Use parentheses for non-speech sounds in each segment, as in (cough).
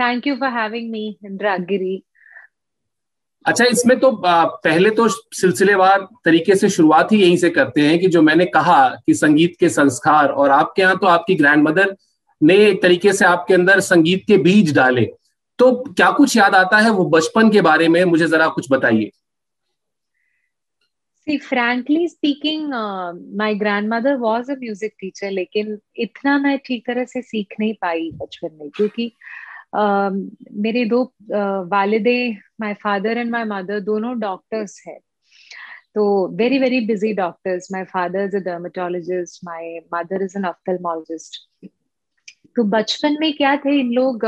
Thank you for having me Indragiri अच्छा इसमें तो पहले तो सिलसिलेवार तरीके से शुरुआत ही यहीं से करते हैं कि जो मैंने कहा कि संगीत के संस्कार और आपके यहाँ तो आपकी ग्रैंड मदर ने एक तरीके से आपके अंदर संगीत के बीज डाले। तो क्या कुछ याद आता है वो बचपन के बारे में? मुझे जरा कुछ बताइए। See, frankly speaking, uh, my grandmother was a music teacher, लेकिन इतना मैं ठीक तरह से सीख नहीं पाई बचपन में क्योंकि uh, मेरे दो वालिदे my father and my mother दोनों डॉक्टर्स हैं। तो very very busy doctors my father is a dermatologist my mother is an ophthalmologist तो बचपन में क्या थे? इन लोग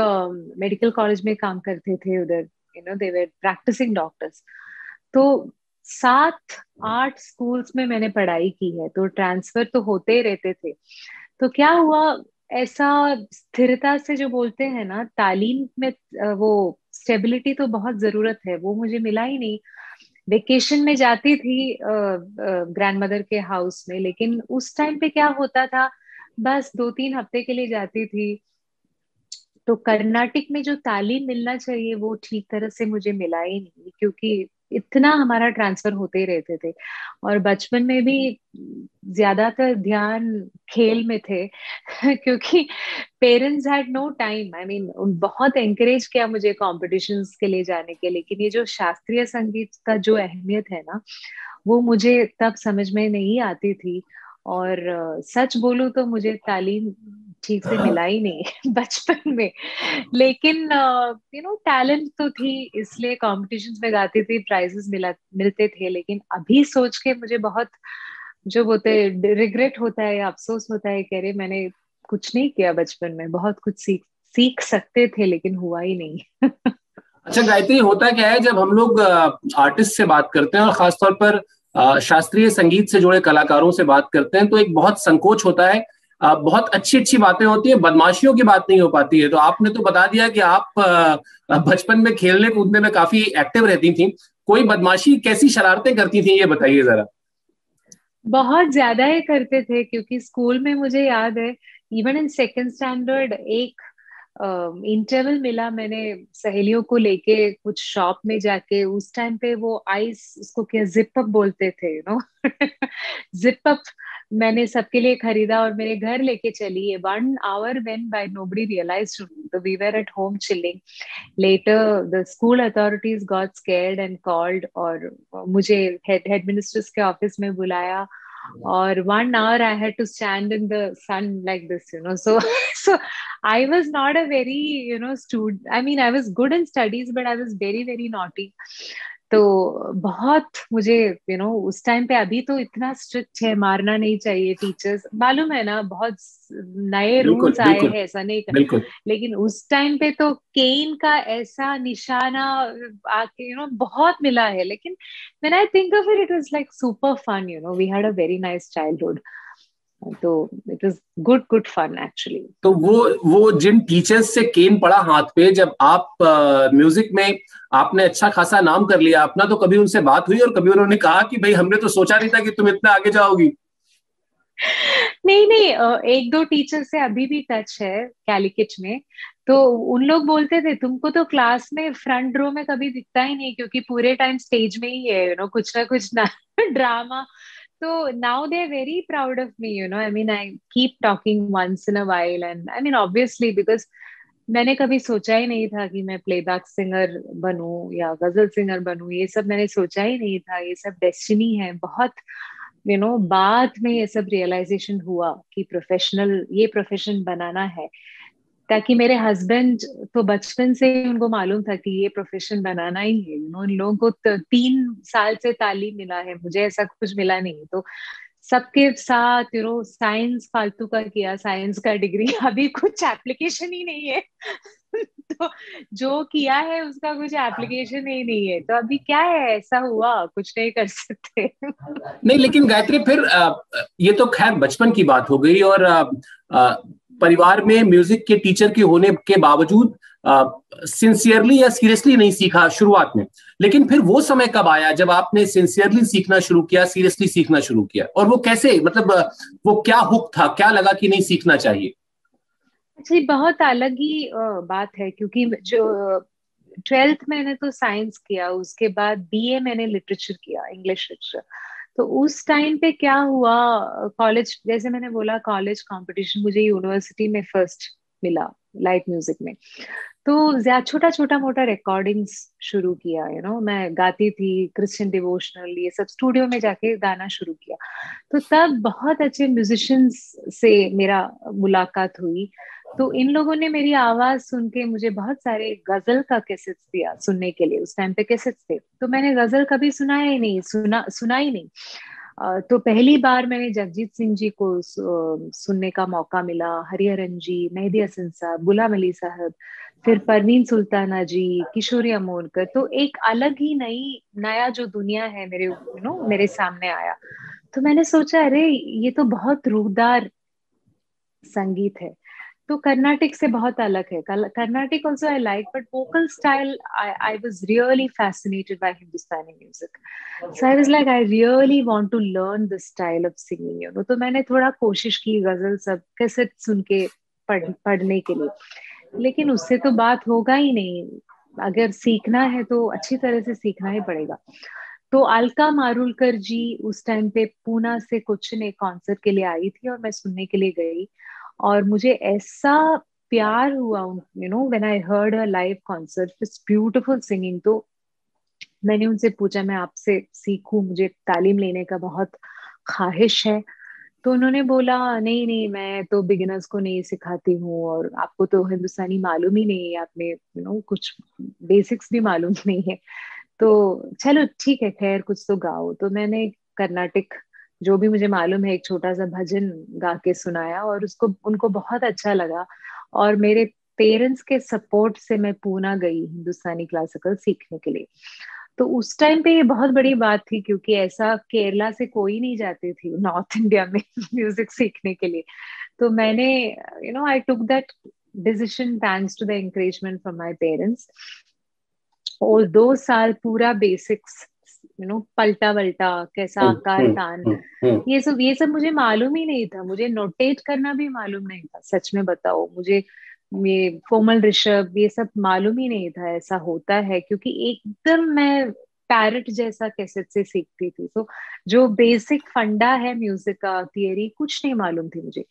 मेडिकल कॉलेज में काम करते थे उधर। You know they were practising doctors तो सात, आठ स्कूल्स में मैंने पढ़ाई की है। तो ट्रांसफ़र तो होते ही रहते थे। तो क्या हुआ? ऐसा स्थिरता से जो बोलते हैं ना, तालीम में वो स्टेबिलिटी तो बहुत ज़रूरत है, वो मुझे मिला ही नहीं। वेकेशन में जाती थी ग्रैंड मदर के हाउस में, लेकिन उस टाइम पे क्या होता था, बस दो तीन हफ़्ते के लिए जाती थी। तो कर्नाटक में जो तालीम मिलना चाहिए, वो ठीक तरह से मुझे मिला ही नहीं, क्योंकि इतना हमारा ट्रांसफ़र होते ही रहते थे। और बचपन में भी ज़्यादातर ध्यान खेल में थे, (laughs) क्योंकि parents had no time I mean बहुत एंकरेज किया मुझे कॉम्पिटिशन्स के लिए जाने के लेकिन ये जो शास्त्रीय संगीत का जो अहमियत है ना, वो मुझे तब समझ में नहीं आती थी। और सच बोलूँ तो मुझे तालीम ठीक से मिला ही नहीं (laughs) बचपन में। लेकिन यू नो टैलेंट तो थी इसलिए कॉम्पिटिशन में गाती थी प्राइजेस मिला मिलते थे। लेकिन अभी सोच के मुझे बहुत जो बोलते रिग्रेट होता है अफसोस होता है कह रहे मैंने कुछ नहीं किया बचपन में। बहुत कुछ सीख सीख सकते थे लेकिन हुआ ही नहीं। अच्छा गायत्री होता क्या है जब हम लोग आर्टिस्ट से बात करते हैं और खासतौर पर शास्त्रीय संगीत से जुड़े कलाकारों से बात करते हैं तो एक बहुत संकोच होता है बहुत अच्छी अच्छी बातें होती है, बदमाशियों की बात नहीं हो पाती है। तो आपने तो बता दिया कि आप बचपन में खेलने कूदने में काफ़ी एक्टिव रहती थी। कोई बदमाशी कैसी शरारतें करती थी, ये बताइए जरा। बहुत ज़्यादा ही करते थे, क्योंकि स्कूल में मुझे याद है इवन इन सेकेंड स्टैंडर्ड एक इंटरवल मिला मैंने सहेलियों को लेके कुछ शॉप में जाके। उस टाइम पे वो आइस उसको क्या जिप अप बोलते थे यू नो जिप अप मैंने सबके लिए खरीदा और मेरे घर लेके चली one hour when by nobody realise we were at home chilling later the school authorities got scared and called और मुझे हेडमिनिस्ट्रेस के ऑफ़िस में बुलाया और one hour I had to stand in the sun like this you know so so I was not a very you know student I mean I was good in studies but I was very very naughty तो बहुत मुझे you you know know, उस time पे अभी तो इतना strict है मारना नहीं चाहिए टीचर्स मालूम है ना बहुत नए रूल्स आए हैं ऐसा नहीं कर लेकिन उस टाइम पे तो केन का ऐसा निशाना आके यू नो बहुत मिला है। लेकिन when I think of it it was like super fun you know we had a very nice childhood तो it was good good fun actually तो वो वो जिन टीचर्स से केन पड़ा हाथ पे जब आप म्यूज़िक uh, में आपने अच्छा खासा नाम कर लिया अपना तो कभी उनसे बात हुई और कभी उन्होंने कहा कि भाई हमने तो सोचा नहीं था कि तुम इतना आगे जाओगी। नहीं नहीं एक दो टीचर से अभी भी टच है कैलिकेट में। तो उन लोग बोलते थे तुमको तो क्लास में फ्रंट रो में कभी दिखता ही नहीं क्योंकि पूरे टाइम स्टेज में ही है यू नो कुछ ना कुछ ना (laughs) drama now they are very proud of me you know I mean I keep talking once in a while and I mean obviously because मैंने कभी सोचा ही नहीं था कि मैं प्लेबैक सिंगर बनूं या गज़ल सिंगर बनूं। ये सब मैंने सोचा ही नहीं था। ये सब डेस्टिनी है। बहुत यू you नो know, बाद में ये सब रियलाइजेशन हुआ कि प्रोफेशनल ये प्रोफेशन बनाना है। ताकि मेरे हस्बैंड तो बचपन से ही उनको मालूम था कि ये प्रोफेशन बनाना ही है। यू नो इन लोगों को तो तीन साल से तालीम मिला है, मुझे ऐसा कुछ मिला नहीं। तो सबके साथ यू नो साइंस फालतू का किया साइंस का डिग्री (laughs) अभी कुछ एप्लीकेशन ही नहीं है। (laughs) तो जो किया है उसका कुछ एप्लीकेशन ही नहीं है। तो अभी क्या है? ऐसा हुआ? कुछ नहीं कर सकते। नहीं, लेकिन गायत्री, फिर ये तो खैर बचपन की बात हो गई और परिवार में म्यूज़िक के टीचर के होने के बावजूद सिंसियरली या सीरियसली नहीं सीखा शुरुआत में। लेकिन फिर वो समय कब आया जब आपने सिंसियरली सीखना शुरू किया सीरियसली सीखना शुरू किया? और वो कैसे मतलब वो क्या हुक था? क्या लगा कि नहीं सीखना चाहिए? अच्छा बहुत अलग ही बात है, क्योंकि जो, ट्वेल्थ मैंने तो साइंस किया, उसके बाद बीए मैंने लिटरेचर किया इंग्लिश लिटरेचर तो उस टाइम पे क्या हुआ, कॉलेज, जैसे मैंने बोला, कॉलेज कंपटीशन मुझे यूनिवर्सिटी में फ़र्स्ट मिला लाइट म्यूज़िक में. तो ज़्यादा छोटा छोटा मोटा रिकॉर्डिंग्स शुरू किया यू नो? मैं गाती थी क्रिश्चियन डिवोशनल ये सब स्टूडियो में जाके गाना शुरू किया. तो तब बहुत अच्छे म्यूजिशियंस से मेरा मुलाकात हुई. तो इन लोगों ने मेरी आवाज़ सुन के मुझे बहुत सारे गज़ल का कैसेट्स दिया सुनने के लिए, उस टाइम पे कैसेट्स थे। तो मैंने गज़ल कभी सुनाया ही नहीं, सुना सुना ही नहीं। तो पहली बार मैंने जगजीत सिंह जी को सुनने का मौका मिला, हरिहरन जी, मेहदी हसन साहब, गुलाम अली साहब, फिर परवीन सुल्ताना जी, किशोरी अमोनकर तो एक अलग ही नई, नया जो दुनिया है मेरे यू नो मेरे सामने आया। तो मैंने सोचा, अरे, ये तो बहुत रूहदार संगीत है। तो कर्नाटिक से बहुत अलग है। Carnatic also I like but vocal style I was really fascinated by Hindustani music so I was like I really want to learn the style of singing you know तो मैंने थोड़ा कोशिश की गज़ल सब कैसे सुन के पढ़, पढ़ने के लिए। लेकिन उससे तो बात होगा ही नहीं। अगर सीखना है तो अच्छी तरह से सीखना ही पड़ेगा। तो अलका मारुलकर जी उस टाइम पे पूना से कुछ ने कॉन्सर्ट के लिए आई थी और मैं सुनने के लिए गई। और मुझे ऐसा प्यार हुआ you know when I heard a live concert it's beautiful singing तो मैंने उनसे पूछा, मैं आपसे सीखूं? मुझे तालीम लेने का बहुत ख्वाहिश है। तो उन्होंने बोला, नहीं नहीं, मैं तो बिगिनर्स को नहीं सिखाती हूँ और आपको तो हिंदुस्तानी मालूम ही नहीं है, आपने यू नो कुछ बेसिक्स भी मालूम नहीं है। तो चलो, ठीक है, खैर, कुछ तो गाओ। तो मैंने कर्नाटिक जो भी मुझे मालूम है, एक छोटा सा भजन गा के सुनाया और उसको, उनको बहुत अच्छा लगा। और मेरे पेरेंट्स के सपोर्ट से मैं पूना गई हिंदुस्तानी क्लासिकल सीखने के लिए। तो उस टाइम पे ये बहुत बड़ी बात थी, क्योंकि ऐसा केरला से कोई नहीं जाती थी नॉर्थ इंडिया में (laughs) म्यूज़िक सीखने के लिए। तो मैंने you know I took that decision thanks to the encouragement from my parents और दो साल पूरा बेसिक्स यू नो पलटा वल्टा कैसा हम्म, आकार हम्म, तान। हम्म, ये सब ये सब मुझे मालूम ही नहीं था। मुझे नोटेट करना भी मालूम नहीं था सच में बताओ। मुझे ये कोमल ऋषभ ये सब मालूम ही नहीं था ऐसा होता है क्योंकि एकदम मैं पैरट जैसा कैसेट से सीखती थी। तो जो बेसिक फंडा है म्यूज़िक का थियरी कुछ नहीं मालूम थी मुझे।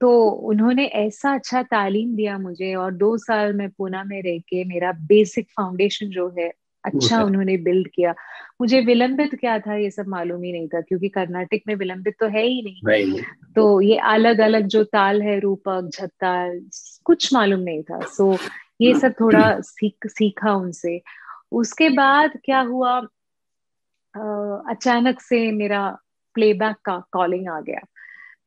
तो उन्होंने ऐसा अच्छा तालीम दिया मुझे और दो साल मैं पूना में रह के मेरा बेसिक फाउंडेशन जो है अच्छा उन्होंने बिल्ड किया। मुझे विलंबित क्या था ये सब मालूम ही नहीं था क्योंकि कर्नाटक में विलंबित तो है ही नहीं। तो ये अलग अलग जो ताल है रूपक झत्ताल कुछ मालूम नहीं था। सो ये सब थोड़ा सीख सीखा उनसे। उसके बाद क्या हुआ अचानक से मेरा प्लेबैक का कॉलिंग आ गया।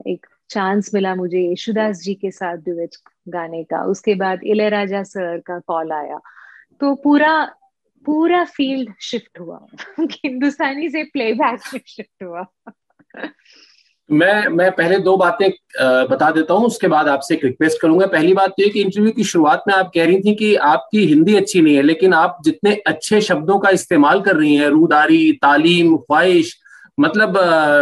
एक चांस मिला मुझे यशुदास जी के साथ डुएट गाने का। उसके बाद इलेराजा सर का कॉल आया। तो पूरा पूरा फ़ील्ड शिफ्ट हुआ। (laughs) हिंदुस्तानी से प्लेबैक में शिफ्ट हुआ। मैं मैं पहले दो बातें बता देता हूँ, उसके बाद आपसे एक रिक्वेस्ट करूँगा। पहली बात तो ये कि इंटरव्यू की शुरुआत में आप कह रही थी कि आपकी हिंदी अच्छी नहीं है, लेकिन आप जितने अच्छे शब्दों का इस्तेमाल कर रही हैं रूदारी तालीम, ख्वाहिश मतलब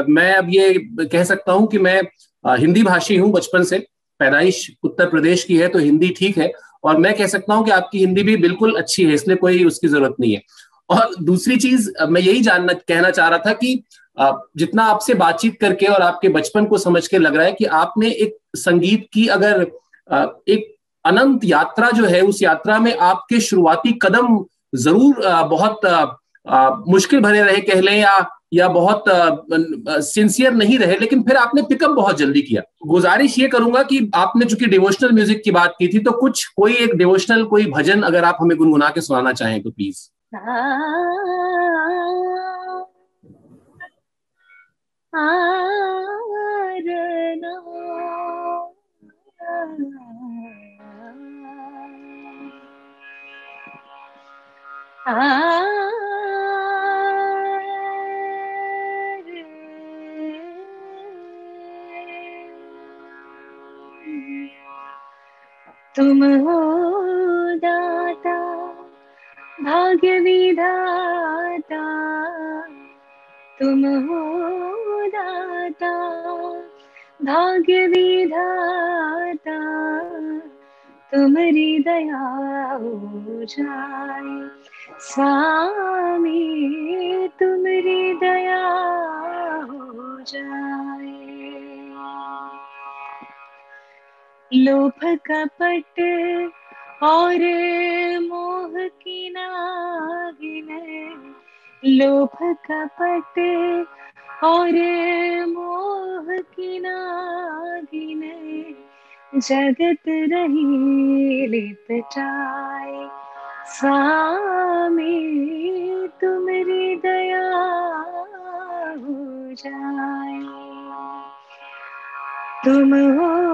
मैं अब ये कह सकता हूँ कि मैं हिंदी भाषी हूँ बचपन से। पैदाइश उत्तर प्रदेश की है तो हिंदी ठीक है। और मैं कह सकता हूँ कि आपकी हिंदी भी बिल्कुल अच्छी है, इसलिए कोई उसकी ज़रूरत नहीं है। और दूसरी चीज़ मैं यही जानना, कहना चाह रहा था कि जितना आपसे बातचीत करके और आपके बचपन को समझ के लग रहा है कि आपने एक संगीत की अगर एक अनंत यात्रा जो है, उस यात्रा में आपके शुरुआती कदम ज़रूर बहुत मुश्किल भरे रहे कह लें या या बहुत सिंसियर नहीं रहे लेकिन फिर आपने पिकअप बहुत जल्दी किया गुजारिश ये करूँगा कि आपने चूँकि डिवोशनल म्यूज़िक की बात की थी तो कुछ कोई एक डिवोशनल कोई भजन अगर आप हमें गुनगुना के सुनाना चाहें तो प्लीज़ आ तुम हो दाता भाग्य विधाता तुम हो दाता भाग्य विधाता तुम्हारी दया हो जाए स्वामी लोभ कपट और मोह की नागिन। लोभ कपट और मोह की नागिन। जगत रही लिपटाए स्वामी तुम्हारी दया हो जाए। तुम हो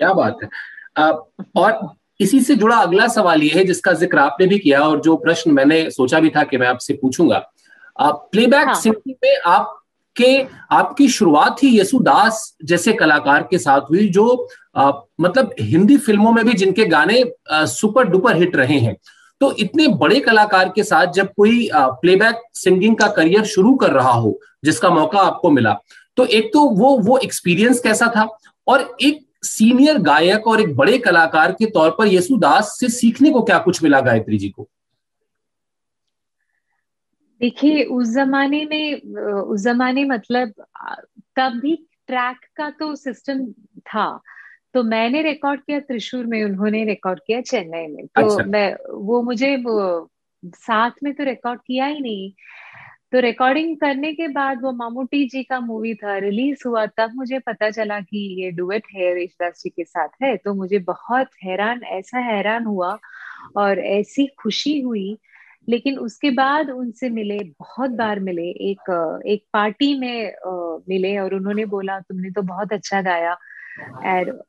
क्या बात है? और इसी से जुड़ा अगला सवाल ये है जिसका ज़िक्र आपने भी किया और जो प्रश्न मैंने सोचा भी था कि मैं आपसे पूछूँगा। प्लेबैक हाँ. सिंगिंग में आपके आपकी शुरुआत ही यसुदास जैसे कलाकार के साथ हुई जो आ, मतलब हिंदी फ़िल्मों में भी जिनके गाने आ, सुपर डुपर हिट रहे हैं। तो इतने बड़े कलाकार के साथ जब कोई प्लेबैक सिंगिंग का करियर शुरू कर रहा हो जिसका मौका आपको मिला तो एक तो वो वो एक्सपीरियंस कैसा था? और एक सीनियर गायक और एक बड़े कलाकार के तौर पर यसुदास से सीखने को क्या कुछ मिला गायत्री जी को? देखिए उस जमाने में उस जमाने मतलब तब भी ट्रैक का तो सिस्टम था। तो मैंने रिकॉर्ड किया त्रिशूर में उन्होंने रिकॉर्ड किया चेन्नई में। तो अच्छा। मैं वो मुझे वो साथ में तो रिकॉर्ड किया ही नहीं। तो रिकॉर्डिंग करने के बाद वो मामूटी जी का मूवी था रिलीज़ हुआ, तब मुझे पता चला कि ये डुएट है ऋषदास जी के साथ है तो मुझे बहुत हैरान, ऐसा हैरान हुआ और ऐसी खुशी हुई। लेकिन उसके बाद उनसे मिले, बहुत बार मिले, एक एक पार्टी में मिले और उन्होंने बोला, तुमने तो बहुत अच्छा गाया।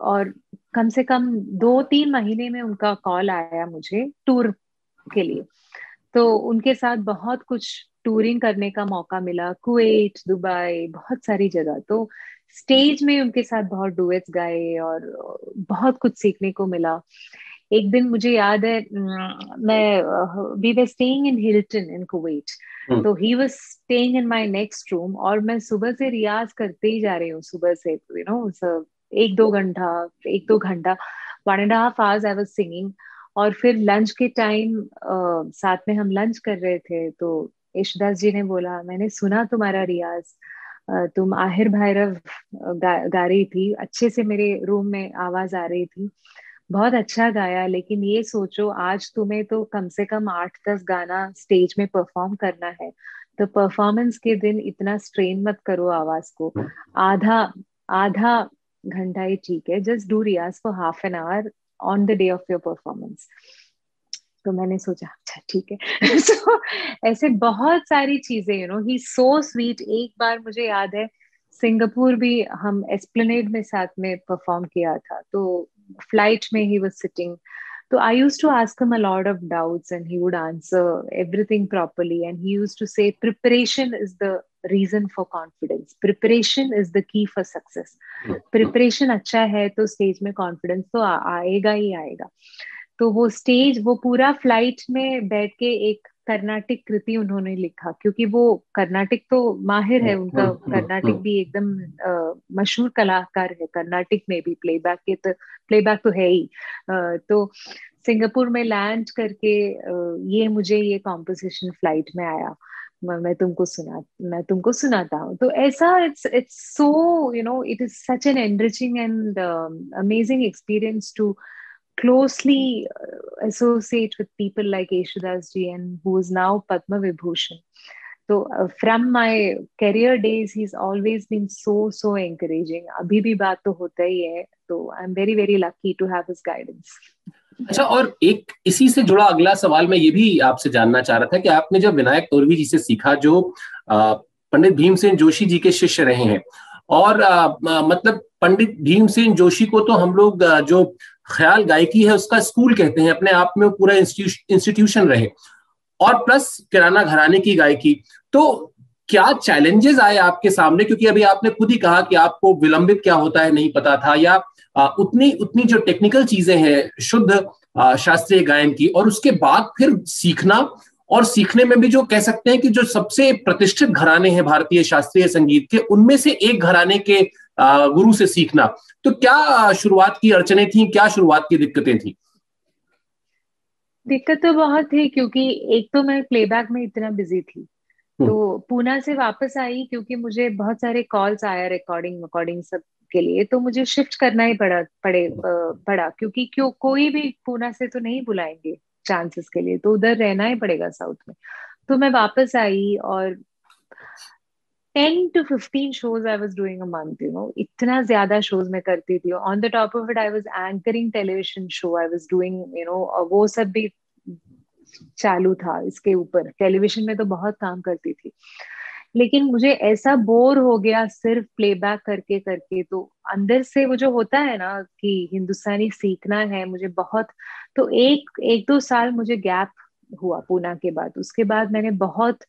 और कम से कम दो तीन महीने में उनका कॉल आया मुझे टूर के लिए। तो उनके साथ बहुत कुछ टूरिंग करने का मौका मिला कुवैत दुबई बहुत सारी जगह। तो स्टेज में उनके साथ बहुत डुएट्स गाए और बहुत कुछ सीखने को मिला। एक दिन मुझे याद है मैं we were staying in Hilton in Kuwait तो he was staying in my next room और मैं सुबह से रियाज करते ही जा रही हूँ सुबह से यू नो एक दो घंटा एक दो घंटा one and half hours I was singing और फिर लंच के टाइम साथ में हम लंच कर रहे थे तो यशदास जी ने बोला मैंने सुना तुम्हारा रियाज। तुम आहिर भैरव गा, गा रही थी। अच्छे से मेरे रूम में आवाज़ आ रही थी। बहुत अच्छा गाया लेकिन ये सोचो आज तुम्हें तो कम से कम आठ दस गाना स्टेज में परफॉर्म करना है। तो परफॉर्मेंस के दिन इतना स्ट्रेन मत करो आवाज़ को। आधा आधा घंटा ही ठीक है। Just do riyaz for half an hour on the day of your performance तो मैंने सोचा अच्छा ठीक है। सो (laughs) so, ऐसे बहुत सारी चीज़ें you know he so sweet एक बार मुझे याद है सिंगापुर भी हम एक्सप्लेनेड में साथ में परफॉर्म किया था तो फ़्लाइट में ही वॉज़ सिटिंग तो I used to ask him a lot of doubts and he would answer everything properly and he used to say preparation is the reason for confidence preparation is the key for success preparation अच्छा है तो stage में confidence तो आएगा ही आएगा. तो वो stage वो पूरा फ़्लाइट में बैठ के एक कर्नाटिक कृति उन्होंने लिखा क्योंकि वो कर्नाटिक तो माहिर है उनका हम्म, हम्म, कर्नाटिक हम्म। भी एकदम मशहूर कलाकार है कर्नाटिक में भी प्लेबैक के तो प्लेबैक तो है ही। आ, तो सिंगापुर में लैंड करके ये मुझे ये कॉम्पोजिशन फ़्लाइट में आया। मैं तुमको सुना मैं तुमको सुनाता हूँ। तो ऐसा it's it's so you know it is such an enriching and amazing experience to closely uh, associate with people like Yeshudas ji and who is now Padma Vibhushan. So uh, from my career days, he's always been so so encouraging. अभी भी बात तो होता ही तो I am very very lucky to have his guidance अच्छा और एक इसी से जुड़ा अगला सवाल मैं ये भी आपसे जानना चाह रहा था कि आपने जब विनायक तोरवी जी से सीखा जो पंडित भीमसेन जोशी जी के शिष्य रहे हैं और आ, मतलब पंडित भीमसेन जोशी को तो हम लोग जो ख्याल गायकी है, उसका स्कूल कहते हैं, अपने आप में पूरा इंस्टीट्यूशन रहे। और प्लस किराना घराने की गायकी। तो क्या चैलेंजेस आए आपके सामने? क्योंकि अभी आपने खुद ही कहा कि आपको विलंबित क्या होता है, नहीं पता था। या उतनी उतनी जो टेक्निकल चीज़ें हैं, शुद्ध शास्त्रीय गायन की, और उसके बाद फिर सीखना, और सीखने में भी जो कह सकते हैं कि जो सबसे प्रतिष्ठित घराने हैं भारतीय शास्त्रीय संगीत के, उनमें से एक घराने के गुरु से सीखना। तो क्या शुरुआत की अड़चने थी? क्या शुरुआत की दिक्कतें थी? दिक्कत तो बहुत थी क्योंकि एक तो मैं प्लेबैक में इतना बिज़ी थी। हम्म। तो पूना से वापस आई क्योंकि मुझे बहुत सारे कॉल्स आया रिकॉर्डिंग रिकॉर्डिंग सब के लिए तो मुझे शिफ्ट करना ही पड़ा पड़े पड़ा क्योंकि क्यों कोई भी पूना से तो नहीं बुलाएँगे चांसेस के लिए तो उधर रहना ही पड़ेगा साउथ में। तो मैं वापस आई और ten to fifteen shows I was doing a month you know इतना ज़्यादा शोज़ मैं करती थी। On the top of it I was anchoring television show I was doing you know वो सब भी चालू था इसके ऊपर। टेलीविज़न में तो बहुत काम करती थी। लेकिन मुझे ऐसा बोर हो गया सिर्फ़ प्लेबैक करके करके। तो अंदर से वो जो होता है ना कि हिंदुस्तानी सीखना है मुझे बहुत तो एक एक दो साल मुझे गैप हुआ पूना के बाद। उसके बाद मैंने बहुत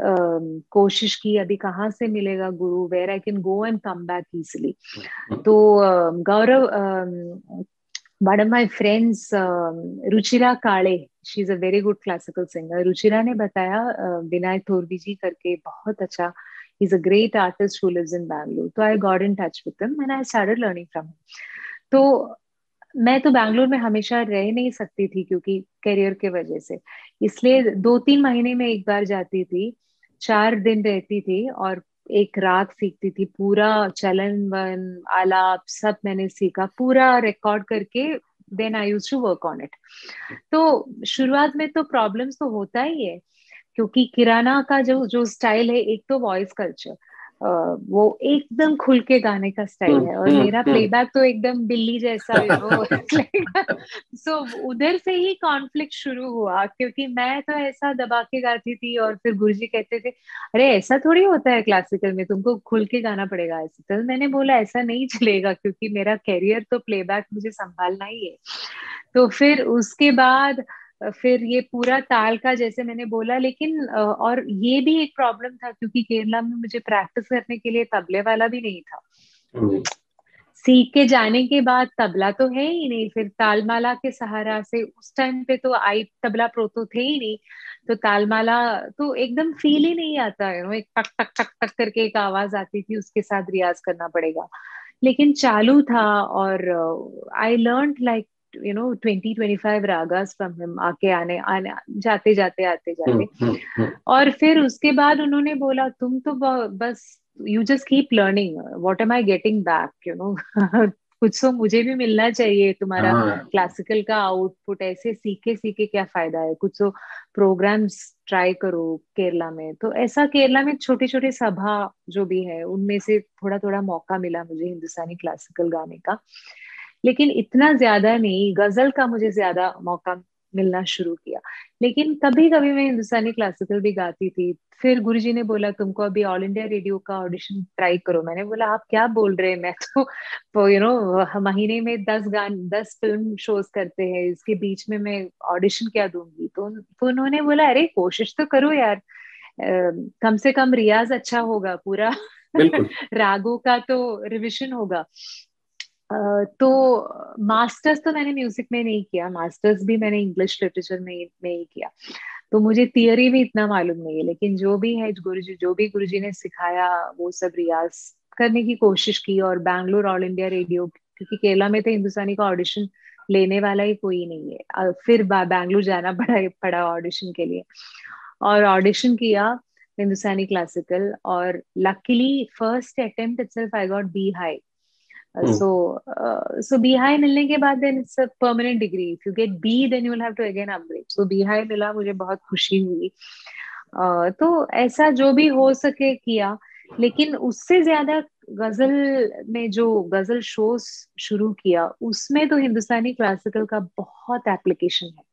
कोशिश की अभी कहाँ से मिलेगा guru? Where I can go and come back easily तो गौरव of my friends um, Ruchira Kale she is a very good classical singer Ruchira ने बताया विनाय थोरवी जी करके बहुत अच्छा is a great artist who lives in Bangalore तो I got in touch with him and I started learning from तो मैं तो बैंगलोर में हमेशा रह नहीं सकती थी क्योंकि करियर के वजह से। इसलिए दो तीन महीने में एक बार जाती थी, चार दिन रहती थी और एक राग सीखती थी, पूरा चलन वन आलाप सब मैंने सीखा, पूरा रिकॉर्ड करके then I used to work on it तो शुरुआत में तो प्रॉब्लम्स तो होता ही है, क्योंकि किराना का जो जो स्टाइल है, एक तो वॉइस कल्चर वो एकदम खुल के गाने का स्टाइल है और हम्म, मेरा प्लेबैक हम्म। तो एकदम बिल्ली जैसा है वो (laughs) (laughs) सो उधर से ही कॉन्फ्लिक्ट शुरू हुआ क्योंकि मैं तो ऐसा दबा के गाती थी और फिर गुरु जी कहते थे अरे ऐसा थोड़ी होता है क्लासिकल में तुमको खुल के गाना पड़ेगा ऐसे तो मैंने बोला ऐसा नहीं चलेगा क्योंकि मेरा कैरियर तो प्लेबैक मुझे संभालना ही है तो फिर उसके बाद फिर ये पूरा ताल का जैसे मैंने बोला लेकिन और ये भी एक प्रॉब्लम था क्योंकि केरला में मुझे प्रैक्टिस करने के लिए तबले वाला भी नहीं था। हम्म। सीख के जाने के बाद तबला तो है ही नहीं फिर तालमाला के सहारा से उस टाइम पे तो आई तबला प्रो तो थे ही नहीं। तो तालमाला तो एकदम फील ही नहीं आता है एक टक टक टक टक करके एक आवाज़ आती थी उसके साथ रियाज करना पड़ेगा। लेकिन चालू था और I learn like you know twenty twenty five ragas from him आके आने आने जाते जाते आते जाते। हम्म, हम्म, हम्म। और फिर उसके बाद उन्होंने बोला तुम तो बस you just keep learning what am I getting back you know कुछ तो मुझे भी मिलना चाहिए तुम्हारा क्लासिकल हाँ। का आउटपुट ऐसे सीखे सीखे क्या फ़ायदा है? कुछ तो प्रोग्राम्स ट्राई करो केरला में। तो ऐसा केरला में छोटे छोटे सभा जो भी है उनमें से थोड़ा थोड़ा मौका मिला मुझे हिंदुस्तानी क्लासिकल गाने का। लेकिन इतना ज़्यादा नहीं गज़ल का मुझे ज़्यादा मौका मिलना शुरू किया। लेकिन कभी कभी मैं हिंदुस्तानी क्लासिकल भी गाती थी। फिर गुरुजी ने बोला तुमको अभी ऑल इंडिया रेडियो का ऑडिशन ट्राई करो। मैंने बोला आप क्या बोल रहे हैं? मैं तो यू नो महीने में दस गान दस फ़िल्म शोज़ करते हैं। इसके बीच में मैं ऑडिशन क्या दूँगी? तो, तो उन्होंने बोला अरे कोशिश तो करो यार। कम से कम रियाज अच्छा होगा पूरा (laughs) रागों का तो रिविजन होगा। तो मास्टर्स तो मैंने म्यूज़िक में नहीं किया, मास्टर्स भी मैंने इंग्लिश लिटरेचर में में ही किया। तो मुझे थियरी भी इतना मालूम नहीं है, लेकिन जो भी है गुरुजी जो भी गुरुजी ने सिखाया, वो सब रियाज करने की कोशिश की और बैंगलोर ऑल इंडिया रेडियो, क्योंकि केरला में तो हिंदुस्तानी का ऑडिशन लेने वाला ही कोई नहीं है। फिर बैंगलोर जाना पड़ा पड़ा ऑडिशन के लिए। और ऑडिशन किया हिंदुस्तानी क्लासिकल और luckily first attempt itself I got B high. So so B high मिलने के बाद it's a permanent degree if you get B then you will have to again upgrade so B high मिला मुझे बहुत खुशी हुई। Uh, तो ऐसा जो भी हो सके किया लेकिन उससे ज़्यादा गज़ल में जो गज़ल शोज़ शुरू किया उसमें तो हिंदुस्तानी क्लासिकल का बहुत एप्लीकेशन है।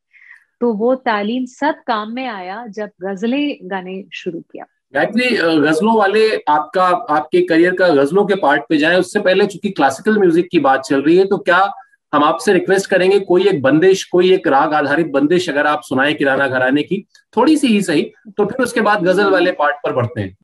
तो वो तालीम सब काम में आया जब गजलें गाने शुरू किया। गायत्री गजलों वाले आपका आपके करियर का गजलों के पार्ट पे जाए उससे पहले चूँकि क्लासिकल म्यूज़िक की बात चल रही है तो क्या हम आपसे रिक्वेस्ट करेंगे कोई एक बंदिश कोई एक राग आधारित बंदिश अगर आप सुनाए किराना घराने की थोड़ी सी ही सही तो फिर उसके बाद गज़ल वाले पार्ट पर बढ़ते हैं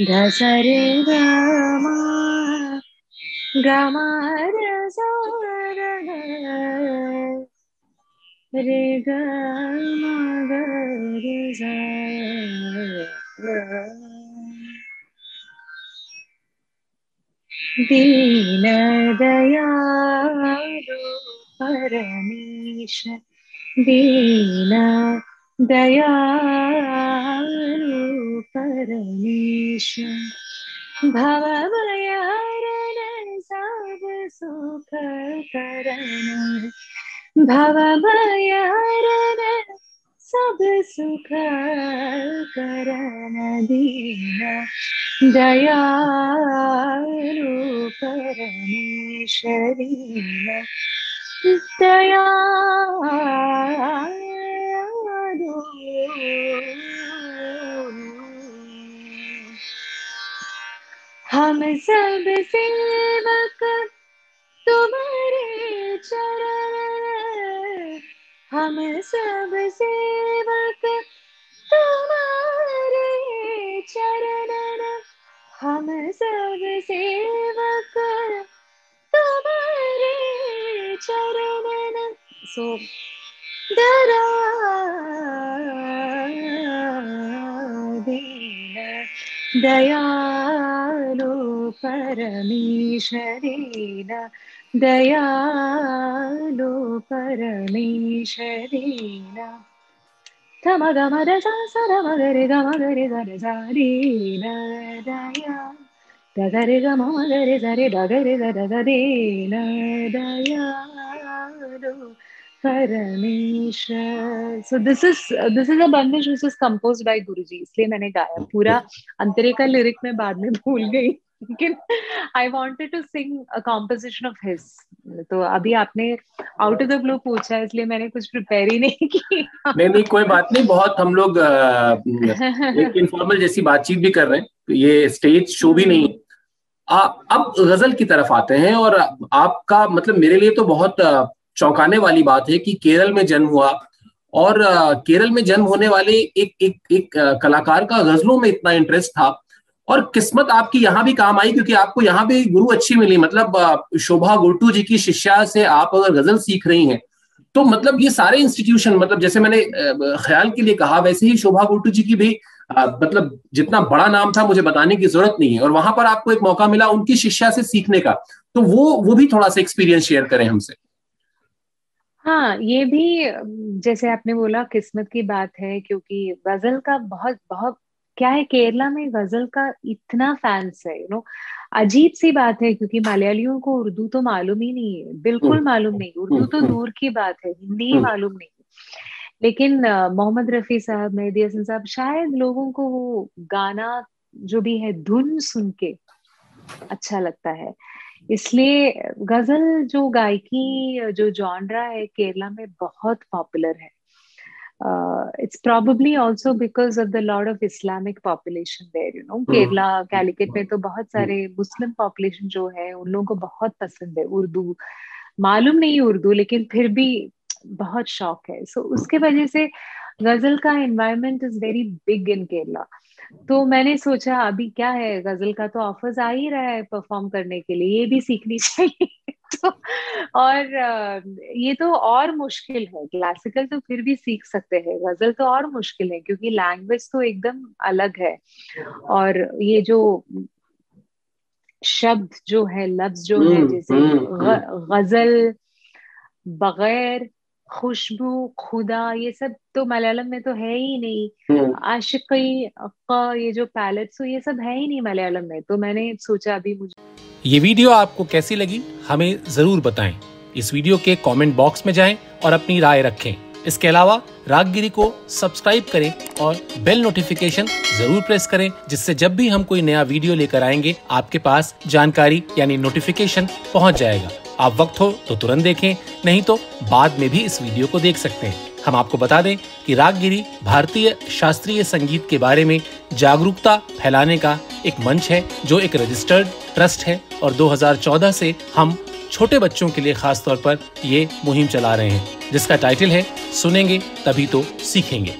Dasare Gama Gama Dasare Re Gama Dina Dayadu Paramesh दीन दयालु परमेश। भवभयहरण सब सुख करण। भवभयहरण सब सुख करण। दीन दयालु परमेश्वरीन दया हम सब सेवक तुम्हारे चरण। हम सब सेवक सो दरा दीन दयालु परमेश्वरीन दयालु परमेश्वरीन गम गम र सा स र म ग रे ग म ग रे ग रे सा रे न दया। ग ग रे ग म म ग रे सा this is this is a bandish which is composed by guruji इसलिए मैंने गाया। पूरा अंतरे का लिरिक में बाद में भूल गई लेकिन I wanted to sing a composition of his तो अभी आपने आउट ऑफ़ द ब्लू पूछा है इसलिए मैंने कुछ प्रिपेयर ही नहीं की। नहीं नहीं कोई बात नहीं बहुत हम लोग एक इनफॉर्मल जैसी बातचीत भी कर रहे हैं तो ये स्टेज शो भी नहीं आ, अब गज़ल की तरफ़ आते हैं और आपका मतलब मेरे लिए तो बहुत चौंकाने वाली बात है कि केरल में जन्म हुआ और केरल में जन्म होने वाले एक एक एक कलाकार का गजलों में इतना इंटरेस्ट था और किस्मत आपकी यहाँ भी काम आई क्योंकि आपको यहाँ भी गुरु अच्छी मिली। मतलब शोभा गुर्टू जी की शिष्या से आप अगर गज़ल सीख रही हैं तो मतलब ये सारे इंस्टीट्यूशन मतलब जैसे मैंने ख्याल के लिए कहा, वैसे ही शोभा गुर्टू जी की भी मतलब जितना बड़ा नाम था मुझे बताने की ज़रूरत नहीं है और वहाँ पर आपको एक मौका मिला उनकी शिष्या से सीखने का। तो वो वो भी थोड़ा सा एक्सपीरियंस शेयर करें हमसे। हाँ ये भी जैसे आपने बोला किस्मत की बात है क्योंकि गज़ल का बहुत बहुत क्या है केरला में गज़ल का इतना फैंस है यू नो अजीब सी बात है क्योंकि मलयालियों को उर्दू तो मालूम ही नहीं है बिल्कुल हम्म। मालूम नहीं उर्दू तो हम्म। दूर की बात है हिंदी ही हम्म। मालूम नहीं लेकिन मोहम्मद रफी साहब मेहदी हसन साहब शायद लोगों को वो गाना जो भी है धुन सुन के अच्छा लगता है इसलिए गज़ल जो गायकी जो जॉनरा है केरला में बहुत पॉपुलर है। It's probably also because of the lord of Islamic population there you know Kerala Calicut में तो बहुत सारे मुस्लिम पॉपुलेशन जो है उन लोगों को बहुत पसंद है उर्दू। मालूम नहीं उर्दू लेकिन फिर भी बहुत शौक है। सो so, उसके वजह से गज़ल का environment is very big in Kerala. तो मैंने सोचा अभी क्या है? गज़ल का तो ऑफर्स आ ही रहा है परफॉर्म करने के लिए ये भी सीखनी (laughs) चाहिए। तो और ये तो और मुश्किल है क्लासिकल तो फिर भी सीख सकते हैं गज़ल तो और मुश्किल है क्योंकि लैंग्वेज तो एकदम अलग है। और ये जो शब्द जो है लफ्ज जो है हम्म, जैसे हम्म, हम्म। गज़ल बगैर खुशबू खुदा ये सब तो मलयालम में तो है ही नहीं। हम्म। आशिकी का ये जो पैलेट्स ये सब है ही नहीं मलयालम में। तो मैंने सोचा अभी मुझे ये वीडियो आपको कैसी लगी हमें ज़रूर बताएँ। इस वीडियो के कमेंट बॉक्स में जाएँ और अपनी राय रखें। इसके अलावा रागगिरी को सब्सक्राइब करें और बेल नोटिफिकेशन ज़रूर प्रेस करें, जिससे जब भी हम कोई नया वीडियो लेकर आएँगे, आपके पास जानकारी यानी नोटिफिकेशन पहुँच जाएगा। आप वक्त हो तो तुरंत देखें, नहीं तो बाद में भी इस वीडियो को देख सकते हैं। हम आपको बता दें कि रागगिरी भारतीय शास्त्रीय संगीत के बारे में जागरूकता फैलाने का एक मंच है, जो एक रजिस्टर्ड ट्रस्ट है और 2014 से हम छोटे बच्चों के लिए खास तौर पर ये मुहिम चला रहे हैं, जिसका टाइटल है, सुनेंगे तभी तो सीखेंगे।